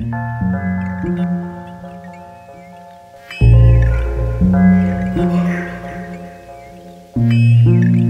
Thank you.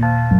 you